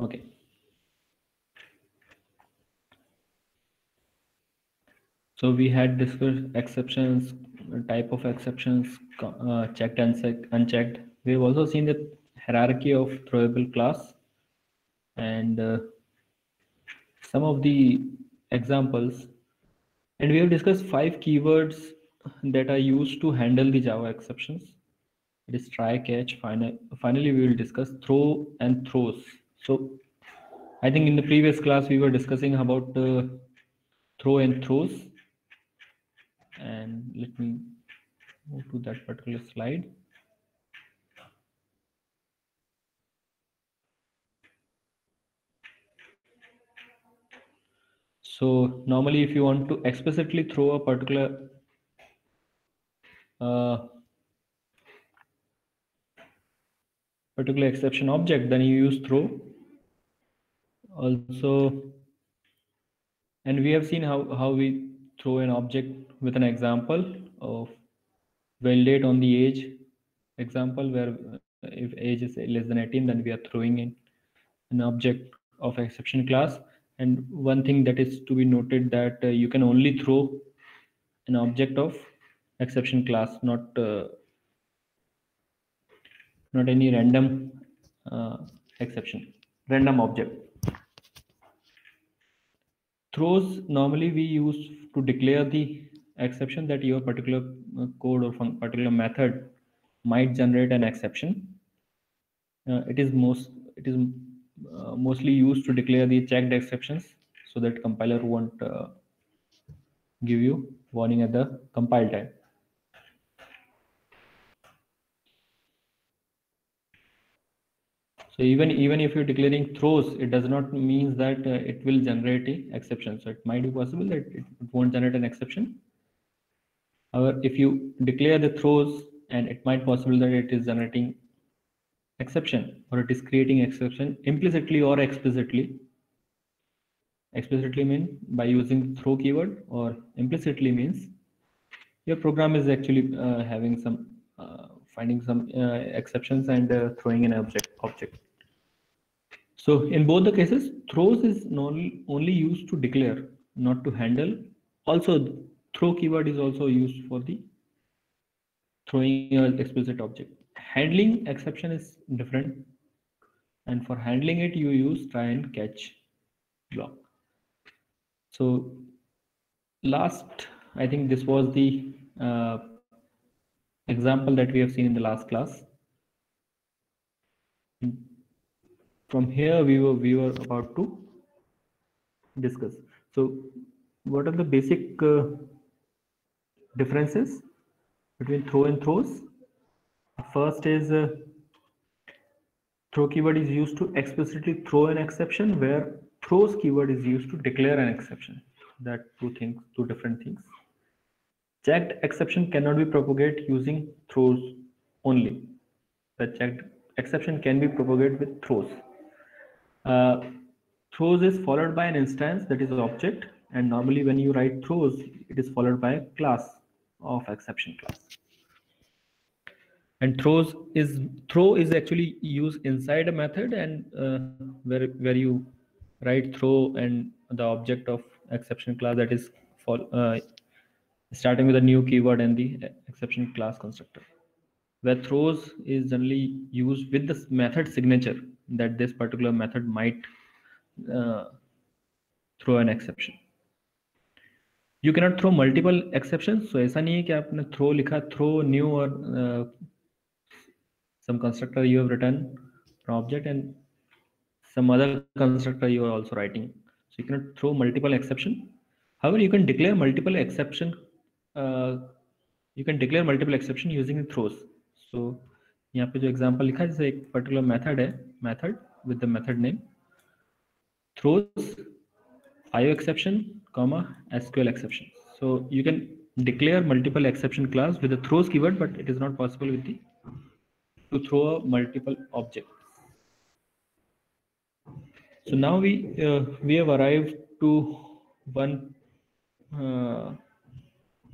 Okay. So we had discussed exceptions, type of exceptions, uh, checked and unchecked. We've also seen the hierarchy of throwable class and uh, some of the examples. And we have discussed five keywords that are used to handle the Java exceptions. It is try, catch, final, finally we will discuss throw and throws. So I think in the previous class we were discussing about uh, throw and throws and let me move to that particular slide. So normally if you want to explicitly throw a particular uh, particular exception object, then you use throw. Also, and we have seen how, how we throw an object with an example of validate on the age example where uh, if age is less than 18 then we are throwing in an object of exception class. And one thing that is to be noted that uh, you can only throw an object of exception class not uh, not any random uh, exception random object throws normally we use to declare the exception that your particular uh, code or particular method might generate an exception. Uh, it is most it is uh, mostly used to declare the checked exceptions so that compiler won't uh, give you warning at the compile time So even even if you're declaring throws, it does not mean that uh, it will generate a exception. So it might be possible that it, it won't generate an exception. However, if you declare the throws, and it might possible that it is generating exception or it is creating exception implicitly or explicitly. Explicitly mean by using throw keyword or implicitly means your program is actually uh, having some uh, finding some uh, exceptions and uh, throwing an object object so in both the cases, throws is only, only used to declare, not to handle. Also, throw keyword is also used for the throwing an explicit object. Handling exception is different. And for handling it, you use try and catch block. So last, I think this was the uh, example that we have seen in the last class from here we were we were about to discuss. So what are the basic uh, differences between throw and throws? First is uh, throw keyword is used to explicitly throw an exception where throws keyword is used to declare an exception. That two things two different things. Checked exception cannot be propagated using throws only. The checked exception can be propagated with throws uh, throws is followed by an instance that is object and normally when you write throws it is followed by a class of exception class. And throws is throw is actually used inside a method and uh, where where you write throw and the object of exception class that is for uh, starting with a new keyword and the exception class constructor. Where throws is generally used with the method signature that this particular method might uh, throw an exception. You cannot throw multiple exceptions so aisa nahi hai ki aapne throw likha throw new or uh, some constructor you have written from object and some other constructor you are also writing. So you cannot throw multiple exception. However you can declare multiple exception uh, you can declare multiple exception using throws. So यहाँ पे जो example लिखा है जैसे एक particular method है method with method name throws five exception comma SQL exception so you can declare multiple exception class with throws key but it is not possible with to throw a multiple object so now we uh, we have arrived to one uh,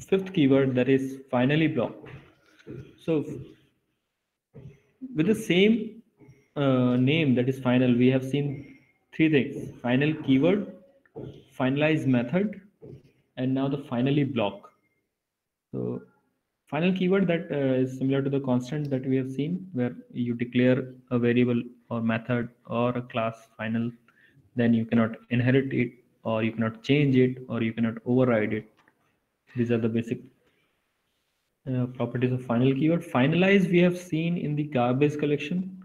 fifth keyword that is finally block so with the same uh, name that is final, we have seen three things: final keyword, finalize method, and now the finally block. So final keyword that uh, is similar to the constant that we have seen, where you declare a variable or method or a class final, then you cannot inherit it, or you cannot change it, or you cannot override it. These are the basic uh, properties of final keyword. Finalize we have seen in the garbage collection.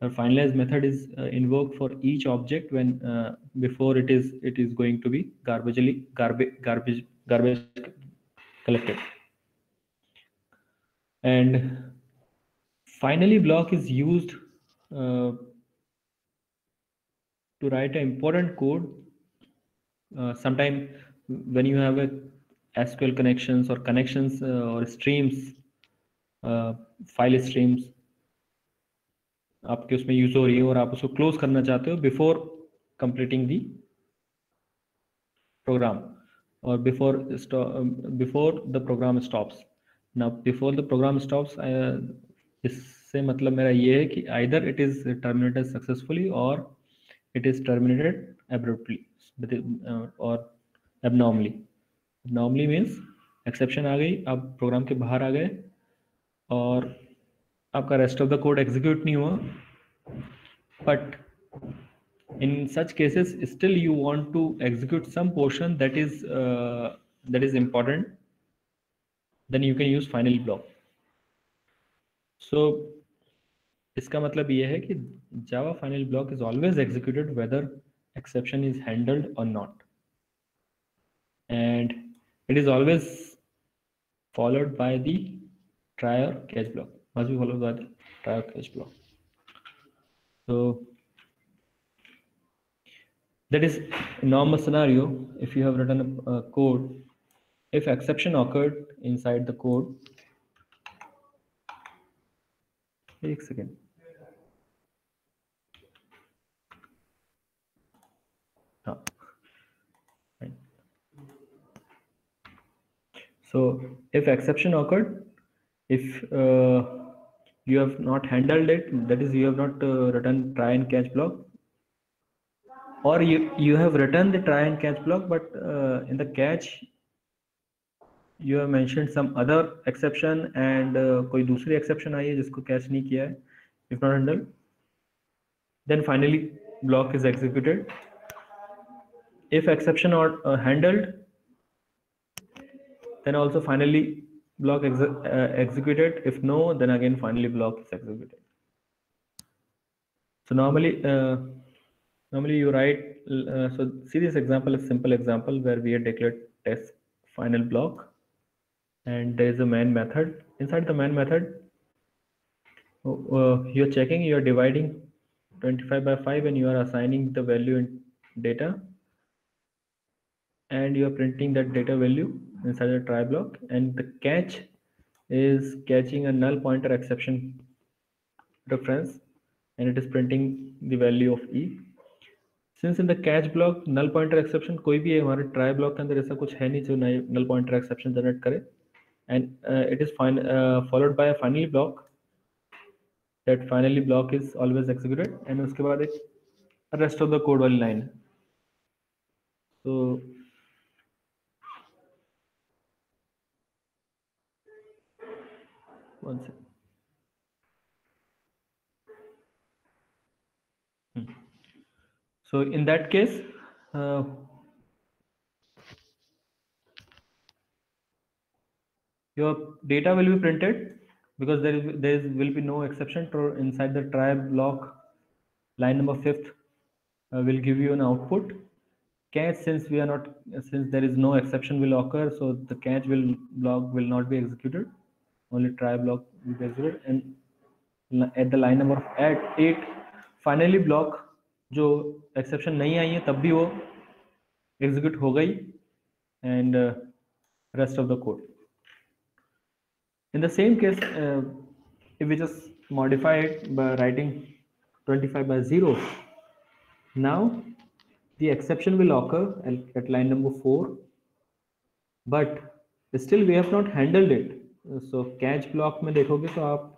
The finalize method is uh, invoked for each object when uh, before it is it is going to be garbagely garbage garbage garbage collected. And finally block is used uh, to write an important code. Uh, sometime when you have a SQL connection और connections और or file streams uh, uh, आपके उसमें use हो रही है और आप उसको क्लोज करना चाहते हो बिफोर कंप्लीटिंग दी प्रोग्राम और before before the program stops ना बिफोर द प्रोग्राम स्टॉप्स इससे मतलब मेरा ये है कि either it is terminated successfully और इट इज़ टर्मिनेटेड एब्रोटली और एबनॉर्मली नॉर्मली मीन्स एक्सेप्शन आ गई, आप प्रोग्राम के बाहर आ गए और आपका rest of the code execute नहीं हुआ। But in such cases still you want to execute some portion that is that is important then you can use final block so इसका मतलब ये है कि Java final block is always executed whether exception is handled और not and it is always followed by the try or catch block. Must be followed by the try or catch block. So that is normal scenario. If you have written a, a code if exception occurred inside the code एक second so if exception occurred if uh, you have not handled it that is you have not uh, written try and catch block or you you have written the try and catch block but uh, in the catch you have mentioned some other exception and uh, कोई दूसरी exception आई है जिसको catch नहीं किया है if not handled then finally block is executed if exception or uh, handled then also finally block ex uh, executed. If no then again finally block is executed. So normally uh, normally you write uh, so see this example is simple example where we have declared test final block and there is a main method. Inside the main method uh, you're checking you're dividing 25 by 5 and you are assigning the value in data and you are printing that data value inside the try block and the catch is catching a null pointer exception reference and it is printing the value of e since in the catch block null pointer exception कोई भी है हमारे try block के अंदर ऐसा कुछ है नहीं जो नल पॉइंटर एक्सेप्शन जनरेट करे and it is fine followed by finally block that finally block is always executed and उसके बाद एक रेस्ट ऑफ द कोड वाली लाइन है तो one second. Hmm. So in that case, uh, your data will be printed because there is there is, will be no exception to inside the try block. Line number fifth uh, will give you an output. Catch since we are not since there is no exception will occur, so the catch will block will not be executed Only try block will be executed and at the line number at eight finally block जो exception नहीं आई है तब भी वो execute हो गई and rest of the code in the same case uh, if we just modify it by writing 25 by 0 now the exception will occur at, at line number 4 but still we have not handled it so catch block में देखोगे तो आप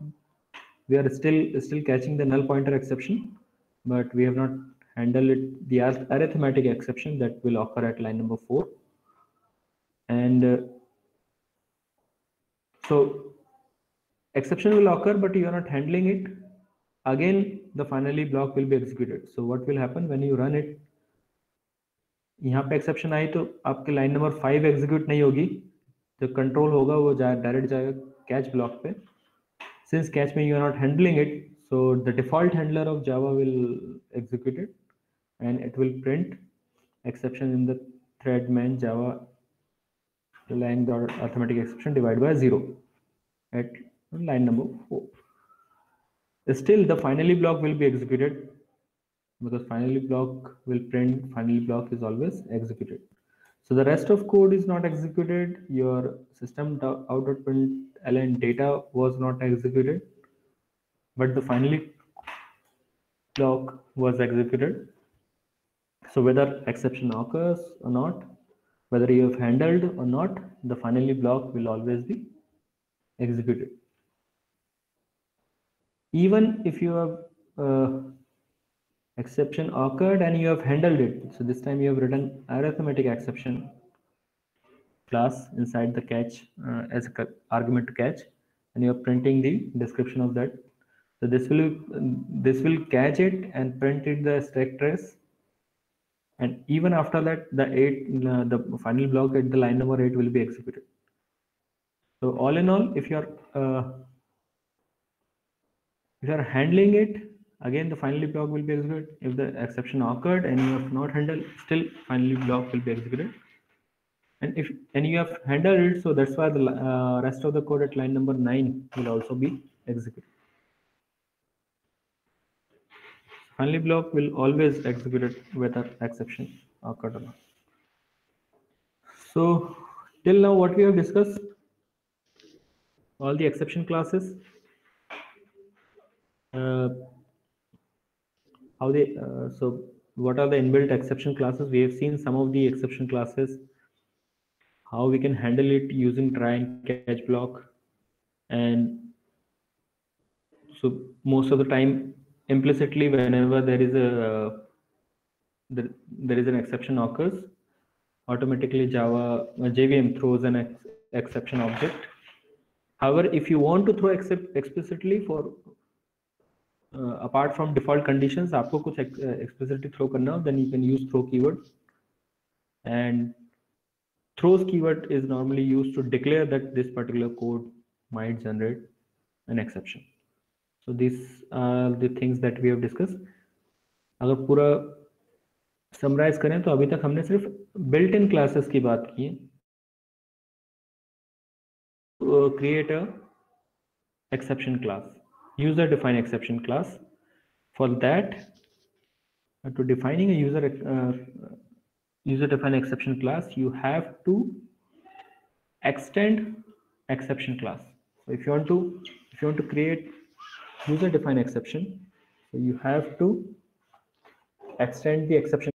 we are still still catching the null pointer exception, but we have not handled it, the arithmetic exception that will occur at line number four. And uh, so exception will occur, but you are not handling it. Again, the finally block will be executed. So what will happen when you run it? यहाँ पे exception I तो आपके line number five execute नहीं होगी जो control होगा वो जा डायरेक्ट जाएगा कैच ब्लॉक पे since catch me you are not handling it so the default handler of java will execute it and it will print exception in the thread main java line dot arithmetic exception divided by zero at line number four still the finally block will be executed because finally block will print finally block is always executed so the rest of code is not executed. Your system out.println data was not executed. But the finally block was executed. So whether exception occurs or not whether you have handled or not the finally block will always be executed. Even if you have uh, exception occurred and you have handled it. So this time you have written arithmetic exception class inside the catch uh, as a argument to catch and you are printing the description of that. So this will this will catch it and print it the stack trace. And even after that the eight uh, the final block at the line number eight will be executed. So all in all if you are uh, if you are handling it again the finally block will be executed. If the exception occurred and you have not handled still finally block will be executed. And if and you have handled it so that's why the uh, rest of the code at line number nine will also be executed. Finally block will always execute it whether exception occurred or not. So till now what we have discussed all the exception classes uh, how they uh, so what are the inbuilt exception classes? We have seen some of the exception classes how we can handle it using try and catch block. And so most of the time implicitly whenever there is a there, there is an exception occurs automatically java uh, jvm throws an ex exception object. However if you want to throw except explicitly for apart from default condition आपको कुछ explicitly throw करना हो then you can use throw keyword and throws keyword is normally used to declare that this particular code might generate an exception so this are things that we have discuss अगर पूरा summarise करें तो अभी तक हमने सिर्फ़ built in classes की बात की है। Create a exception class user define exception class. For that uh, to defining a user uh, user define exception class you have to extend exception class. So if you want to if you want to create user define exception so you have to extend the exception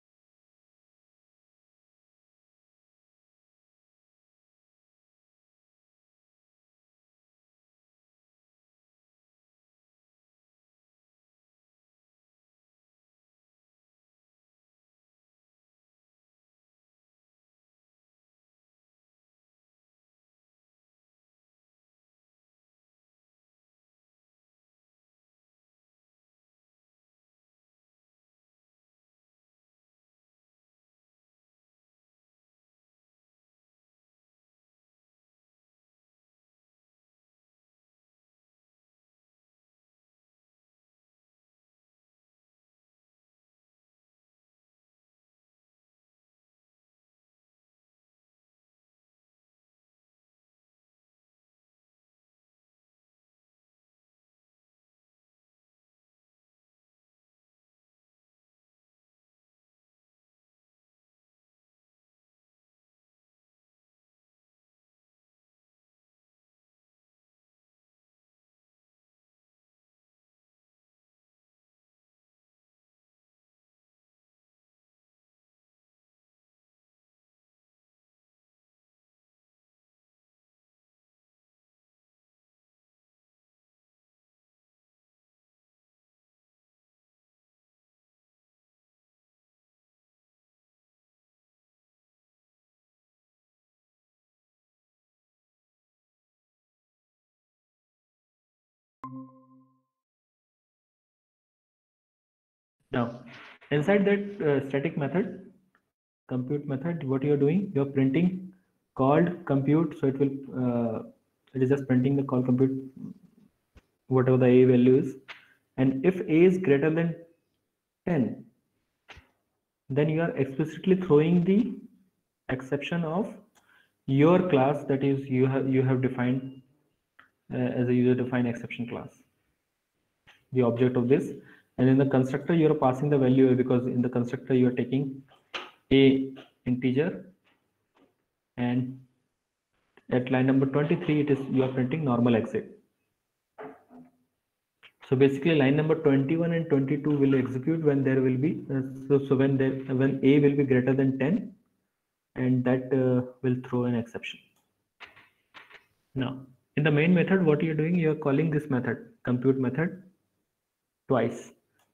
Now, inside that uh, static method, compute method, what you are doing, you are printing called compute. So it will, uh, it is just printing the call compute, whatever the a value is. And if a is greater than 10, then you are explicitly throwing the exception of your class that is you have you have defined uh, as a user defined exception class the object of this and in the constructor you are passing the value because in the constructor you are taking a integer. And at line number 23 it is you are printing normal exit so basically line number 21 and 22 will execute when there will be uh, so, so when there when a will be greater than 10 and that uh, will throw an exception. Now in the main method what you're doing you're calling this method compute method twice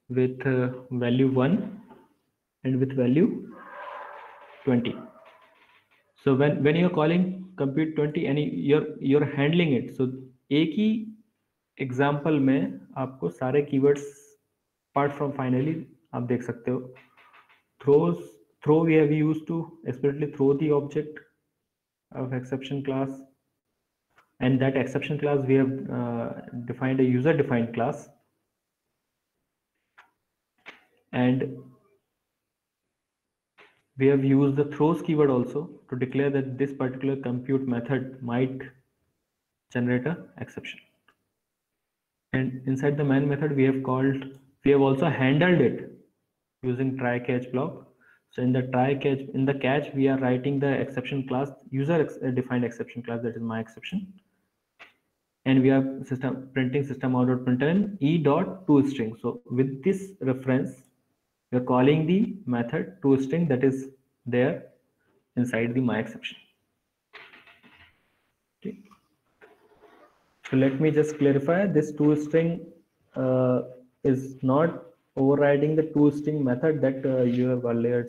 with uh, value 1 and with value 20 so when when you're calling compute 20 and you're you're handling it so एक ही example में आपको सारे keywords part from finally आप देख सकते हो throws throw we have used to explicitly throw the object of exception class and that exception class we have uh, defined a user defined class and we have used the throws keyword also to declare that this particular compute method might generate a exception. And inside the man method we have called we have also handled it using try catch block. So in the try catch in the catch we are writing the exception class user ex uh, defined exception class that is my exception. And we are system printing system out dot println e dot to string. So with this reference we are calling the method to string that is there inside the my exception okay so let me just clarify this to string uh, is not overriding the to string method that uh, you have earlier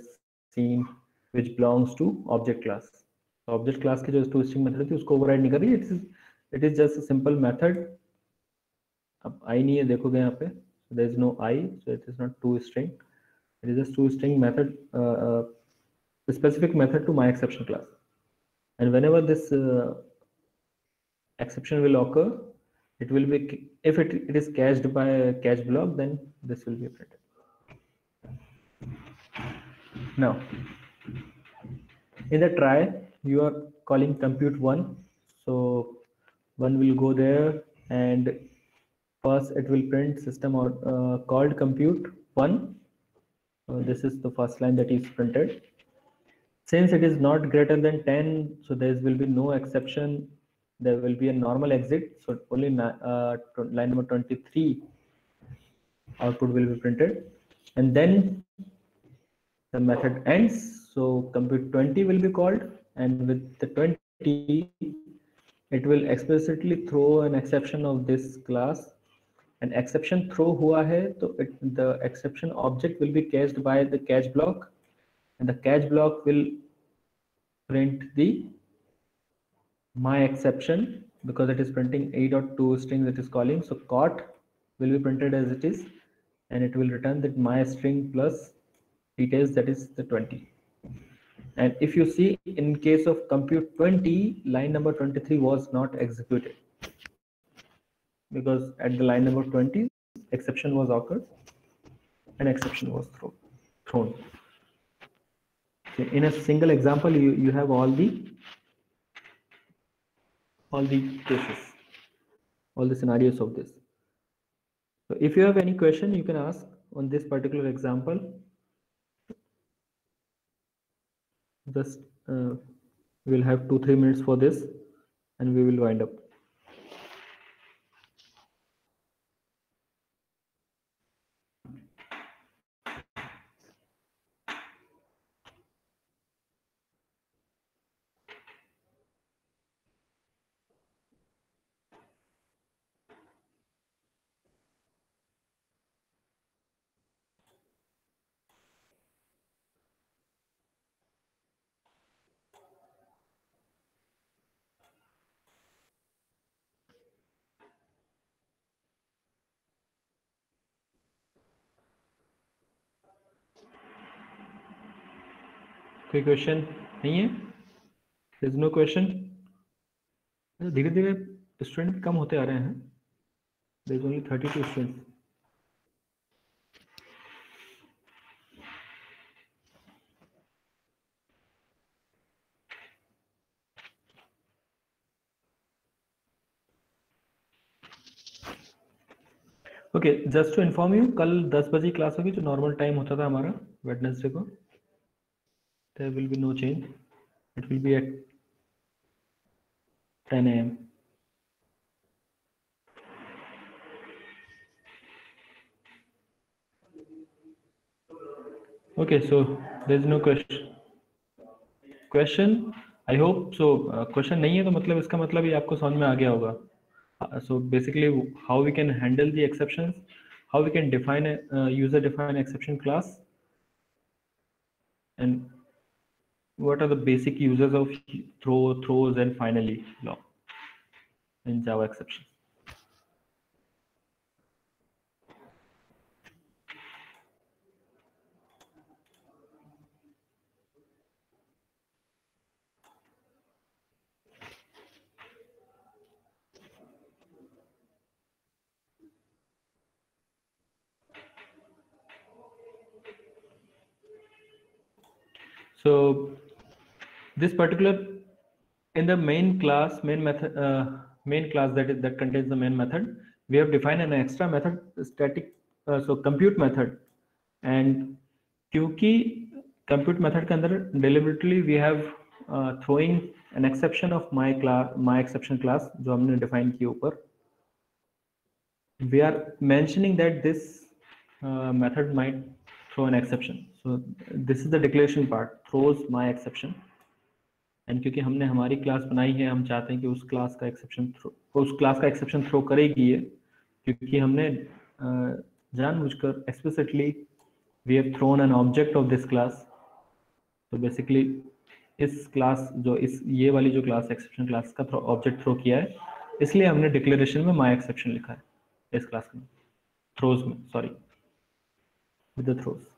seen which belongs to object class object class के जो to string method थी उसको override नहीं कर रही it is it is just a simple method अब i नहीं है देखोगे यहाँ पे so there is no i so it is not to string it is just to string method uh, uh, specific method to my exception class. And whenever this uh, exception will occur it will be if it, it is cached by a catch block then this will be printed. Now in the try you are calling compute one. So one will go there and first it will print system or uh, called compute one uh, this is the first line that is printed. Since it is not greater than 10 so there will be no exception. There will be a normal exit so only uh, line number 23 output will be printed. And then the method ends. So compute 20 will be called and with the 20 it will explicitly throw an exception of this class an exception throw hua hai so it, the exception object will be cached by the catch block and the catch block will print the my exception because it is printing a.to string that is calling. So caught will be printed as it is and it will return that my string plus details that is the 20 and if you see in case of compute 20 line number 23 was not executed because at the line number 20 exception was occurred and exception was thrown thrown. In a single example you you have all the all the cases all the scenarios of this. So if you have any question you can ask on this particular example. Just uh, we'll have two three minutes for this and we will wind up कोई question नहीं है? No question धीरे धीरे student कम होते आ रहे हैं। There is only thirty two students okay just to inform you कल 10 बजे क्लास होगी, जो नॉर्मल टाइम होता था हमारा वेडनेसडे को। There will be no change it will be eight 10 M okay so there is no question question i hope so uh, question नहीं है तो मतलब इसका मतलब ये आपको समझ में आ गया होगा Uh, so basically how we can handle the exceptions how we can define a uh, user define exception class and what are the basic uses of throw throws and finally law in java exceptions So this particular in the main class, main method, uh, main class that is that contains the main method, we have defined an extra method, static, uh, so compute method, and क्योंकि compute method के अंदर deliberately we have uh, throwing an exception of my class, my exception class जो हमने define किए ऊपर, we are mentioning that this uh, method might throw an exception. So this is the declaration part throws my exception. And क्योंकि हमने हमारी class बनाई है, हम चाहते हैं कि उस क्लास का एक्सेप्शन थ्रो उस क्लास का एक्सेप्शन थ्रो करेगी ये, क्योंकि हमने जानबूझकर explicitly we have thrown an object of this class तो बेसिकली इस क्लास जो, इस, ये वाली जो क्लास एक्सेप्शन क्लास का ऑब्जेक्ट थ्रो किया है, इसलिए हमने डिक्लेरेशन में माई एक्सेप्शन लिखा है, इस क्लास में थ्रोज में sorry with the throws.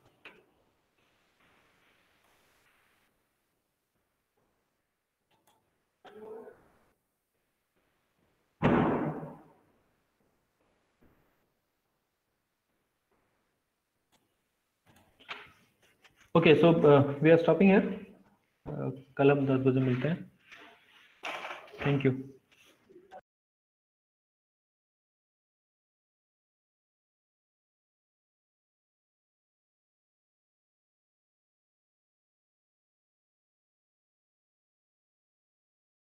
Okay so we are stopping है कल हम दस बजे मिलते हैं। Thank you